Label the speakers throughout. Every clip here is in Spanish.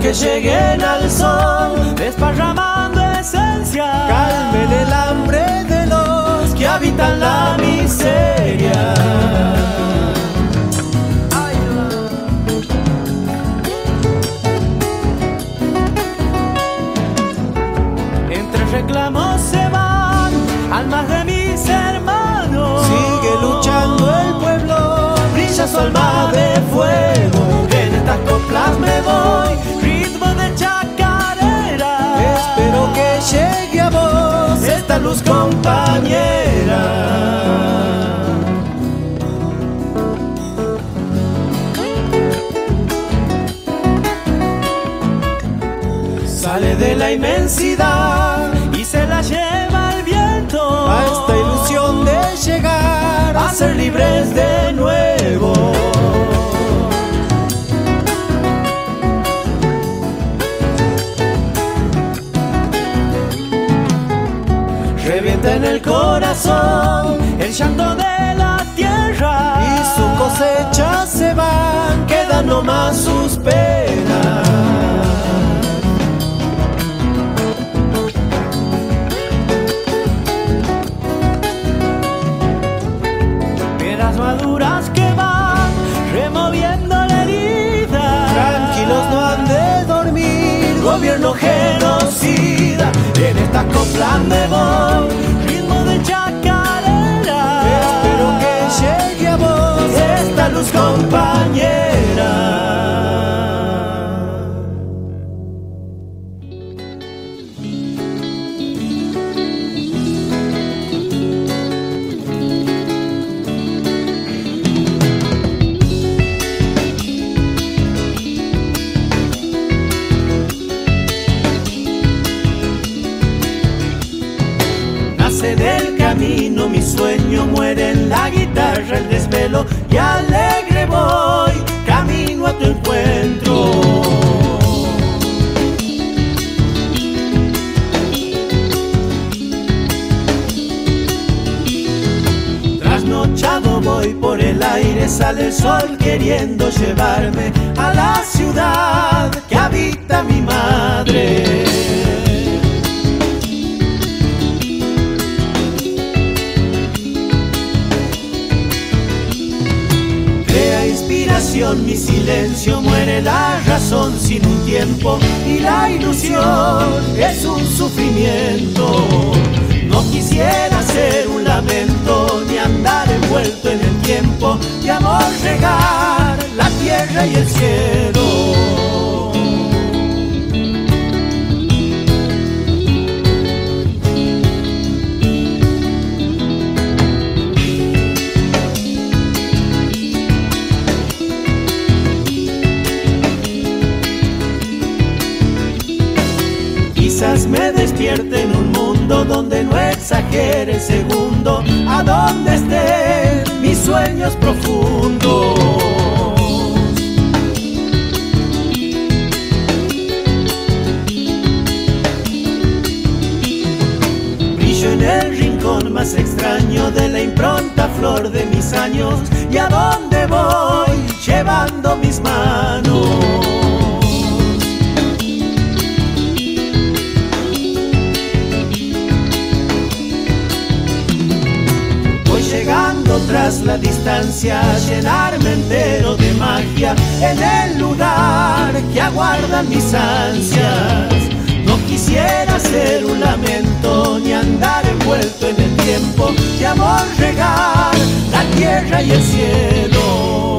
Speaker 1: que
Speaker 2: lleguen al sol, desparramando esencia.
Speaker 1: calmen el hambre de los
Speaker 2: que habitan la miseria. Entre reclamos se van almas de mis hermanos.
Speaker 1: Sigue luchando el pueblo,
Speaker 2: brilla su alma de fuego. En estas coplas me voy.
Speaker 1: Espero que llegue a vos
Speaker 2: esta luz compañera. Sale de la inmensidad y se la lleva el viento.
Speaker 1: A esta ilusión de llegar
Speaker 2: a ser libres de nuevo. Corazón el llanto de la tierra
Speaker 1: y su cosecha se va,
Speaker 2: quedan nomás sus. Sale el sol queriendo llevarme a la ciudad que habita mi madre. mi silencio muere la razón sin un tiempo y la ilusión es un sufrimiento. No quisiera regar la tierra y el cielo. quizás me despierte en un mundo donde no exagere segundo, a donde estén mis sueños profundos. Extraño de la impronta flor de mis años y a dónde voy llevando mis manos. llegando tras la distancia, llenarme entero de magia en el lugar que aguardan mis ansias. Quisiera ser un lamento ni andar envuelto en el tiempo de amor regar la tierra y el cielo.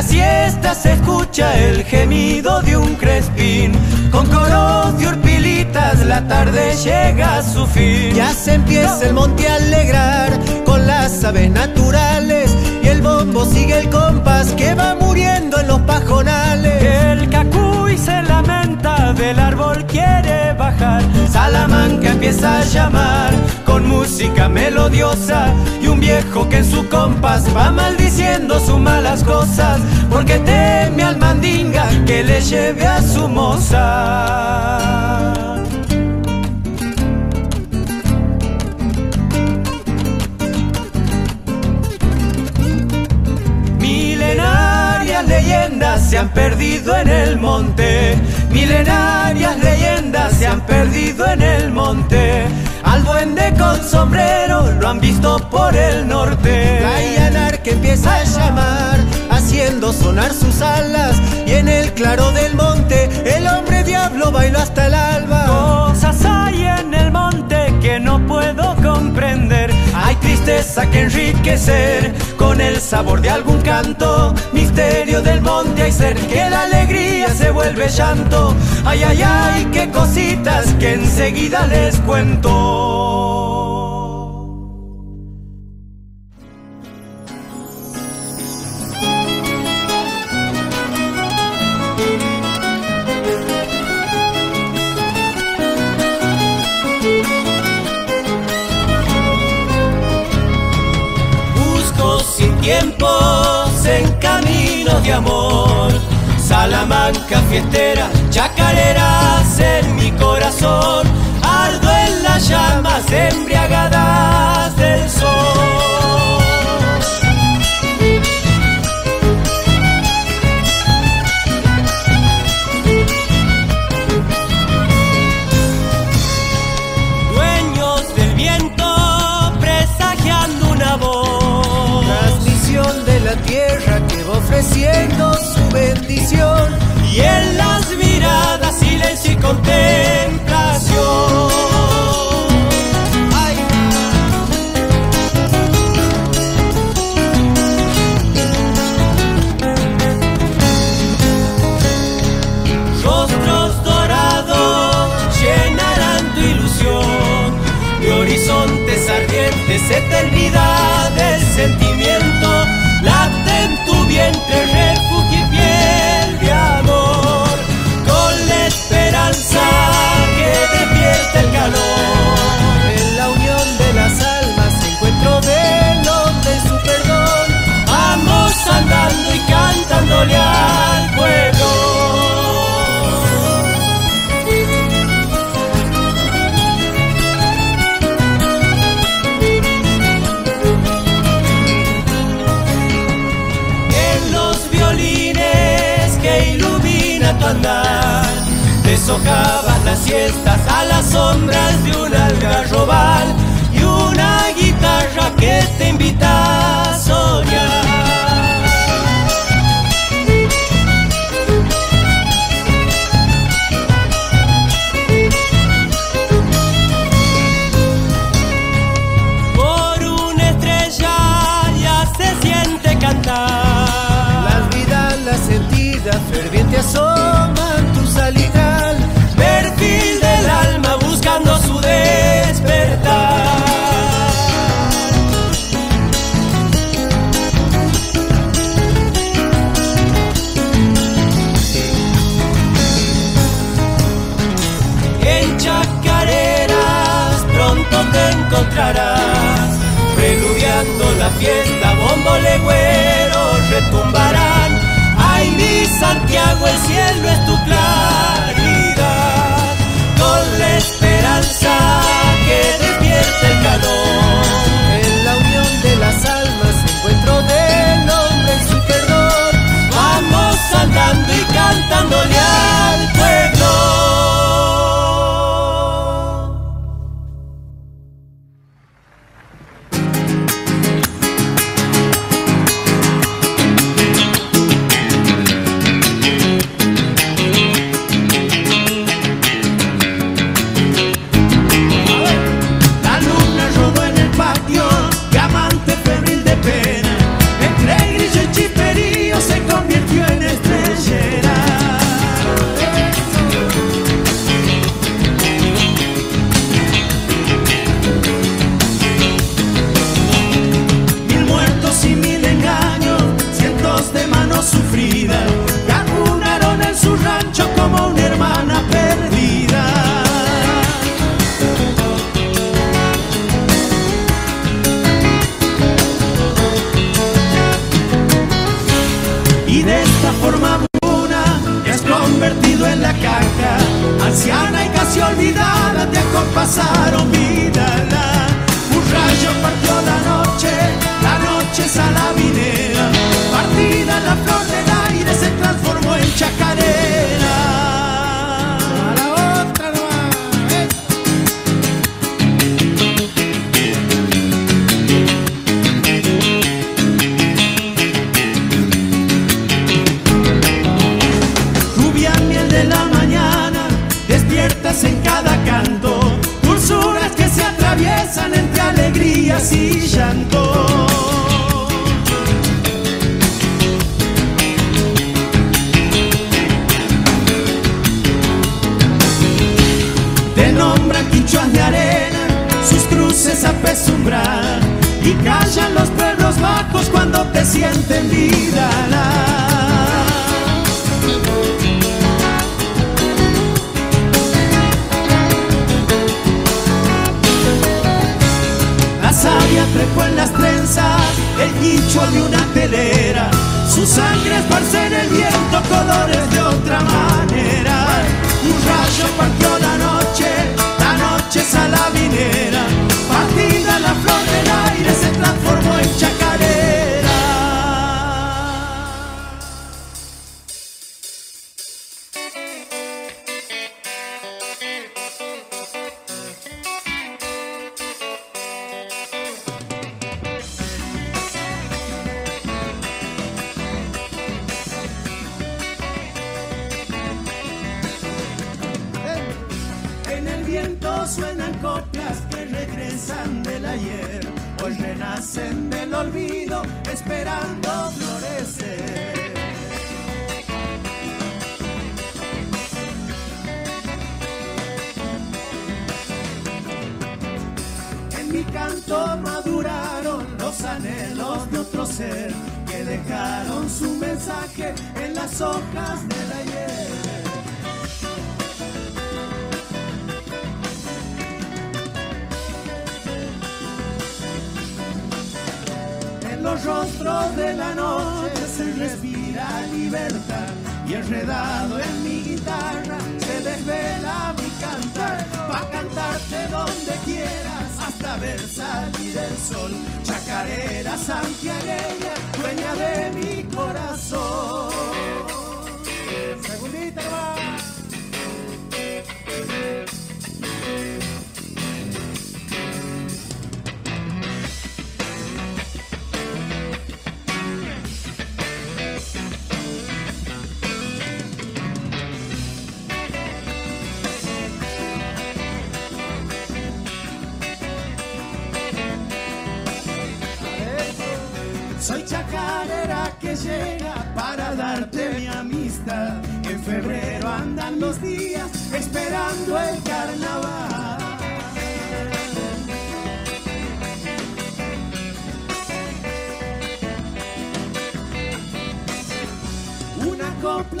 Speaker 2: La siesta se escucha el gemido de un crespín, con coros de urpilitas la tarde llega a su fin.
Speaker 1: Ya se empieza el monte a alegrar con las aves naturales y el bombo sigue el compás que va muriendo en los pajonales.
Speaker 2: El lamenta, del árbol quiere bajar. Salamanca empieza a llamar con música melodiosa y un viejo que en su compás va maldiciendo sus malas cosas porque teme al mandinga que le lleve a su moza. Milenarias leyendas se han perdido en el monte. Milenarias leyendas se han perdido en el monte. Al duende con sombrero lo han visto por el norte.
Speaker 1: Gayanar que empieza a llamar, haciendo sonar sus alas. Y en el claro del monte, el hombre diablo bailó hasta el alba.
Speaker 2: Cosas hay en el monte que no puedo comprender. Hay tristeza que enriquecer con el sabor de algún canto. Misterio del monte hay ser que la alegría vuelve llanto. Ay, ay, ay, qué cositas que enseguida les cuento. Fiestera, chacareras en mi corazón. Ardo en las llamas embriagadas deshojabas las siestas a las sombras de un algarrobal y una guitarra que te invita a soñar. Por una estrella ya se siente cantar.
Speaker 1: Las vidas, las sentidas, ferviente asoman
Speaker 2: preludiando la fiesta, bombo legüero retumbarán. Ay, mi Santiago, el cielo es tu claridad, con la esperanza que despierta el calor. Sombra y callan los perros bajos cuando te sienten vida. La sabia trepó en las trenzas el nicho de una telera. Su sangre esparce en el viento colores de otra manera. Un rayo partió la noche, la noche salabinera. La flor del aire se canto maduraron los anhelos de otro ser que dejaron su mensaje en las hojas del ayer. Los rostros de la noche se respira libertad y enredado en mi guitarra se desvela mi cantar pa' cantarte donde quieras hasta ver salir el sol. Chacarera santiagueña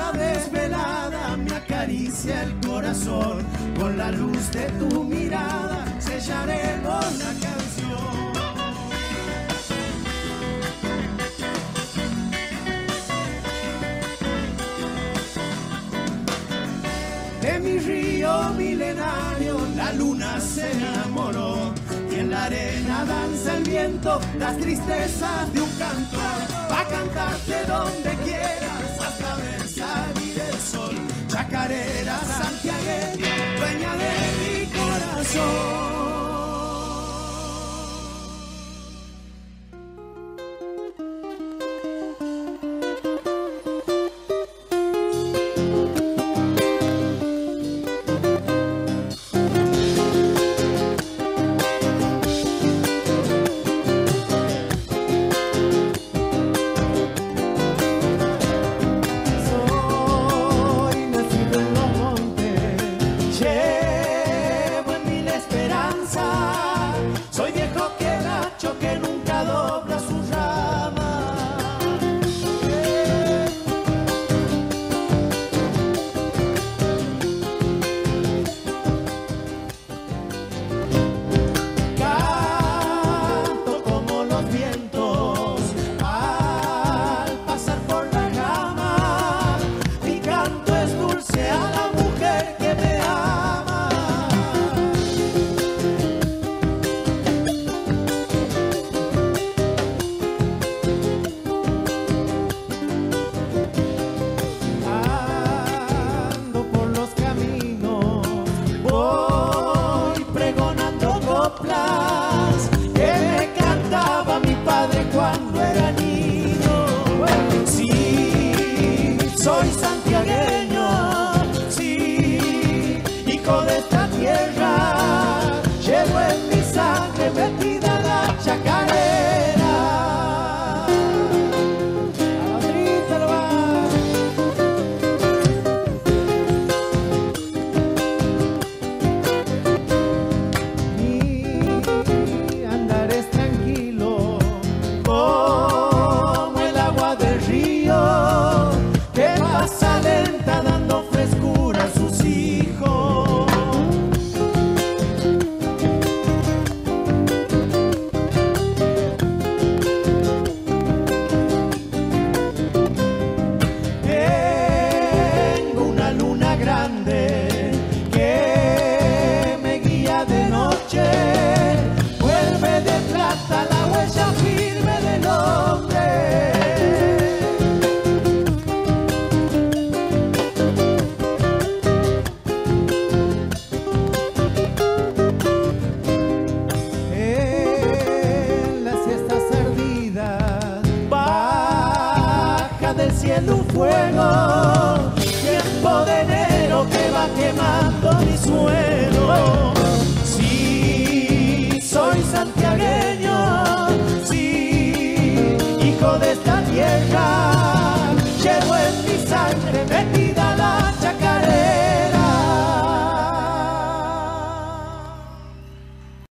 Speaker 2: Copla desvelada me acaricia el corazón. Con la luz de tu mirada sellaremos la canción. De mi río milenario la luna se enamoró y en la arena danza el viento las tristezas de un cantor va a cantarte donde chacarera santiagueña dueña de mi corazón time.